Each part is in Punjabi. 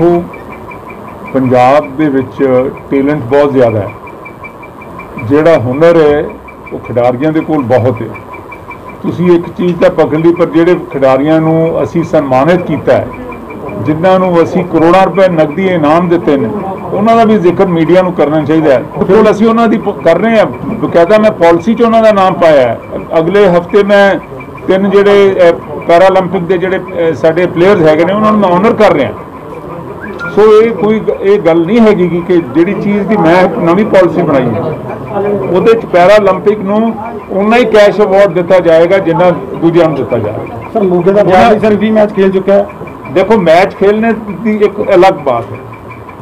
ਦੇਖੋ, ਪੰਜਾਬ ਦੇ ਵਿੱਚ ਟੈਲੈਂਟ ਬਹੁਤ ਜ਼ਿਆਦਾ ਹੈ। ਜਿਹੜਾ ਹੁਨਰ ਹੈ, ਉਹ ਖਿਡਾਰੀਆਂ ਦੇ ਕੋਲ ਬਹੁਤ ਹੈ। ਤੁਸੀਂ ਇੱਕ ਚੀਜ਼ ਤਾਂ ਪਕੜ ਲਈ, ਪਰ ਜਿਹੜੇ ਖਿਡਾਰੀਆਂ ਨੂੰ ਅਸੀਂ ਸਨਮਾਨਿਤ ਕੀਤਾ ਹੈ, ਜਿਨ੍ਹਾਂ ਨੂੰ ਅਸੀਂ ਕਰੋੜਾਂ ਰੁਪਏ ਨਕਦੀ ਇਨਾਮ ਦਿੱਤੇ ਨੇ, ਉਹਨਾਂ ਦਾ ਵੀ ਜ਼ਿਕਰ ਮੀਡੀਆ ਨੂੰ ਕਰਨਾ ਚਾਹੀਦਾ ਹੈ। ਬਿਲਕੁਲ ਅਸੀਂ ਉਹਨਾਂ ਦੀ ਕਰ ਰਹੇ ਹਾਂ। ਬਕਾਇਦਾ ਮੈਂ ਪਾਲਿਸੀ 'ਚ ਉਹਨਾਂ ਦਾ ਨਾਮ ਪਾਇਆ ਹੈ। ਅਗਲੇ ਹਫ਼ਤੇ ਮੈਂ ਤਿੰਨ ਜਿਹੜੇ ਪੈਰਾਲੰਪਿਕ ਦੇ ਜਿਹੜੇ ਸਾਡੇ ਪਲੇਅਰਸ ਹੈਗੇ ਨੇ, ਉਹਨਾਂ ਨੂੰ ਮੈਂ ਆਨਰ ਕਰ ਰਿਹਾ। ਸੋ ਇਹ ਕੋਈ ਇਹ ਗੱਲ ਨਹੀਂ ਹੈਗੀ ਕਿ- ਜਿਹੜੀ ਚੀਜ਼ ਦੀ ਮੈਂ ਨਵੀਂ ਪਾਲਿਸੀ ਬਣਾਈ ਹੈ ਉਹਦੇ ਚ ਪੈਰਾਲੰਪਿਕ ਨੂੰ ਉਨਾ ਹੀ ਕੈਸ਼ ਅਵਾਰਡ ਦਿੱਤਾ ਜਾਏਗਾ ਜਿੰਨਾ ਦੂਜਿਆਂ ਨੂੰ ਦਿੱਤਾ ਜਾਏਗਾ ਸਰ ਮੋਗੇ ਦਾ ਬਾਹਰ ਸਰ 20 ਮੈਚ ਖੇਲ ਚੁੱਕਾ ਹੈ। ਦੇਖੋ ਮੈਚ ਖੇਲਣੇ ਦੀ ਇੱਕ ਅਲੱਗ ਬਾਤ ਹੈ।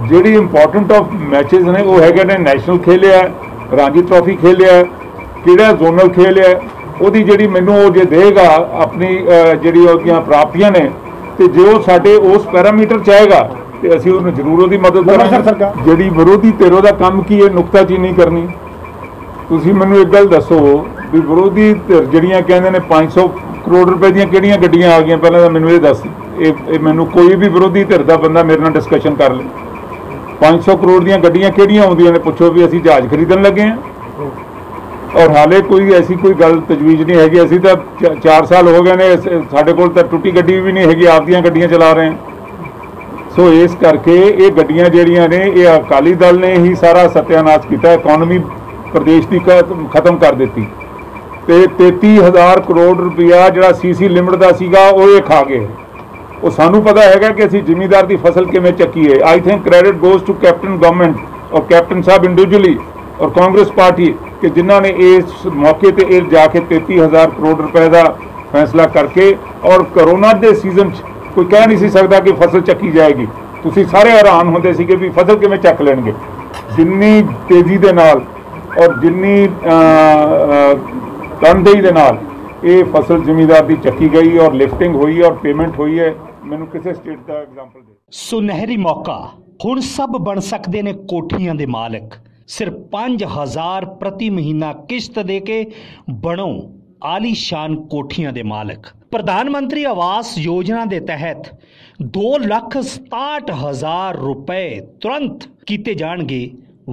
ਜਿਹੜੀ ਇੰਪੋਰਟੈਂਟ ਆਫ ਮੈਚਸ ਨੇ ਉਹ ਹੈਗੇ ਨੇ ਨੈਸ਼ਨਲ ਖੇਲਿਆ ਰਾਂਜੀ ਟਰਾਫੀ ਖੇਲਿਆ ਕਿਹੜਾ ਜ਼ੋਨਲ ਖੇਲਿਆ ਉਹਦੀ ਜਿਹੜੀ ਮੈਨੂੰ ਉਹ ਜੇ ਦੇਗਾ ਆਪਣੀ ਜਿਹੜੀ ਉਹਦੀਆਂ ਪ੍ਰਾਪਤੀਆਂ ਨੇ ਤੇ ਜੇ ਉਹ ਸਾਡੇ ਉਸ ਪੈਰਾਮੀਟਰ ਚ ਆਏਗਾ ਤੇ ਅਸੀਂ ਉਹਨੂੰ ਜ਼ਰੂਰ ਉਹਦੀ ਮਦਦ ਕਰਾਂਗੇ। ਜਿਹੜੀ ਵਿਰੋਧੀ ਧਿਰ ਦਾ ਕੰਮ ਕੀ ਹੈ ਨੁਕਤਾਚੀਨੀ ਕਰਨੀ। ਤੁਸੀਂ ਮੈਨੂੰ ਇੱਕ ਗੱਲ ਦੱਸੋ ਵੀ ਵਿਰੋਧੀ ਧਿਰ ਜਿਹੜੀਆਂ ਕਹਿੰਦੇ ਨੇ 500 ਕਰੋੜ ਰੁਪਏ ਦੀਆਂ ਕਿਹੜੀਆਂ ਗੱਡੀਆਂ ਆ ਗਈਆਂ ਪਹਿਲਾਂ ਤਾਂ ਮੈਨੂੰ ਇਹ ਦੱਸ। ਇਹ ਇਹ ਮੈਨੂੰ ਕੋਈ ਵੀ ਵਿਰੋਧੀ ਧਿਰ ਦਾ ਬੰਦਾ ਮੇਰੇ ਨਾਲ ਡਿਸਕਸ਼ਨ ਕਰ ਲੇ। 500 ਕਰੋੜ ਦੀਆਂ ਗੱਡੀਆਂ ਕਿਹੜੀਆਂ ਆਉਂਦੀਆਂ ਨੇ ਪੁੱਛੋ ਵੀ ਅਸੀਂ ਜਹਾਜ਼ ਖਰੀਦਣ ਲੱਗੇ ਹਾਂ। ਔਰ ਹਾਲੇ ਕੋਈ ਐਸੀ ਕੋਈ ਗੱਲ ਤਜਵੀਜ਼ ਨਹੀਂ ਹੈਗੀ ਅਸੀਂ ਤਾਂ 4 ਸਾਲ ਹੋ ਗਏ ਨੇ ਸਾਡੇ ਕੋਲ ਤਾਂ ਟੁੱਟੀ ਗੱਡੀ ਵੀ ਨਹੀਂ ਹੈਗੀ ਆਪਦੀਆਂ ਗੱਡੀਆਂ ਚਲਾ ਰਹੇ ਹਾਂ। ਸੋ ਇਸ ਕਰਕੇ ਇਹ ਗੱਡੀਆਂ ਜਿਹੜੀਆਂ ਨੇ, ਇਹ ਅਕਾਲੀ ਦਲ ਨੇ ਹੀ ਸਾਰਾ ਸਤਿਆਨਾਸ਼ ਕੀਤਾ ਇਕਨੋਮੀ ਪ੍ਰਦੇਸ਼ ਦੀ ਕ- ਖਤਮ ਕਰ ਦਿੱਤੀ। ਤੇ 33000 ਕਰੋੜ ਰੁਪਇਆ ਜਿਹੜਾ ਸੀਸੀ ਲਿਮਟ ਦਾ ਸੀਗਾ, ਉਹ ਇਹ ਖਾ ਗਏ। ਉਹ ਸਾਨੂੰ ਪਤਾ ਹੈਗਾ ਕਿ ਅਸੀਂ ਜ਼ਿਮੀਦਾਰ ਦੀ ਫਸਲ ਕਿਵੇਂ ਚੱਕੀਏ। I think credit goes to captain government ਔਰ ਕੈਪਟਨ ਸਾਹਿਬ ਇੰਡੀਵਿਜੂਅਲੀ ਔਰ ਕਾਂਗਰਸ ਪਾਰਟੀ ਕਿ ਜਿਨ੍ਹਾਂ ਨੇ ਇਸ ਮੌਕੇ ਤੇ ਇਹ ਜਾ ਕੇ 33000 ਕਰੋੜ ਰੁਪਏ ਦਾ ਫੈਸਲਾ ਕਰਕੇ ਔਰ ਕਰੋਨਾ ਦੇ ਸੀਜ਼ਨ 'ਚ ਕੋਈ ਕਹਿ ਨਹੀਂ ਸੀ ਸਕਦਾ ਕਿ ਫਸਲ ਚੱਕੀ ਜਾਏਗੀ। ਤੁਸੀਂ ਸਾਰੇ ਹੈਰਾਨ ਹੁੰਦੇ ਸੀਗੇ ਵੀ ਫਸਲ ਕਿਵੇਂ ਚੱਕ ਲੈਣਗੇ। ਜਿੰਨੀ ਤੇਜ਼ੀ ਦੇ ਨਾਲ ਔਰ ਜਿੰਨੀ ਅਹ, ਤਨਦੇਹੀ ਦੇ ਨਾਲ ਇਹ ਫਸਲ ਜ਼ਮੀਦਾਰ ਦੀ ਚੱਕੀ ਗਈ ਔਰ ਲਿਫਟਿੰਗ ਹੋਈ ਔਰ ਪੇਮੈਂਟ ਹੋਈ ਹੈ ਮੈਨੂੰ ਕਿਸੇ ਸਟੇਟ ਦਾ ਐਗਜ਼ਾਮਪਲ ਦੇ ਸੁਨਹਿਰੀ ਮੌਕਾ। ਹੁਣ ਸਭ ਬਣ ਸਕਦੇ ਨੇ ਕੋਠੀਆਂ ਦੇ ਮਾਲਕ। ਸਿਰਫ 5000 ਪ੍ਰਤੀ ਮਹੀਨਾ ਕਿਸ਼ਤ ਦੇ ਕੇ ਬਣੋ ਆਲੀਸ਼ਾਨ ਕੋਠੀਆਂ ਦੇ ਮਾਲਕ। ਪ੍ਰਧਾਨ ਮੰਤਰੀ ਆਵਾਸ ਯੋਜਨਾ ਦੇ ਤਹਿਤ 267000 ਰੁਪਏ ਤੁਰੰਤ ਕੀਤੇ ਜਾਣਗੇ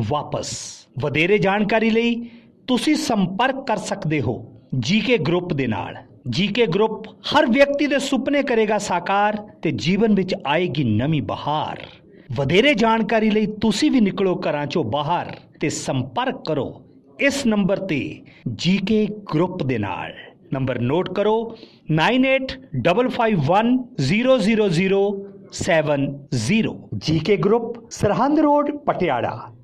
ਵਾਪਸ। ਵਧੇਰੇ ਜਾਣਕਾਰੀ ਲਈ ਤੁਸੀਂ ਸੰਪਰਕ ਕਰ ਸਕਦੇ ਹੋ ਜੀਕੇ ਗਰੁੱਪ ਦੇ ਨਾਲ। ਜੀਕੇ ਗਰੁੱਪ ਹਰ ਵਿਅਕਤੀ ਦੇ ਸੁਪਨੇ ਕਰੇਗਾ ਸਾਕਾਰ ਤੇ ਜੀਵਨ ਵਿੱਚ ਆਏਗੀ ਨਵੀਂ ਬਹਾਰ। ਵਧੇਰੇ ਜਾਣਕਾਰੀ ਲਈ ਤੁਸੀਂ ਵੀ ਨਿਕਲੋ ਘਰਾਂ ਚੋਂ ਬਾਹਰ ਤੇ ਸੰਪਰਕ ਕਰੋ ਇਸ ਨੰਬਰ ਤੇ ਜੀਕੇ ਗਰੁੱਪ ਦੇ ਨਾਲ। ਨੰਬਰ ਨੋਟ ਕਰੋ 9855100070 GK group Sirhind road Patiala.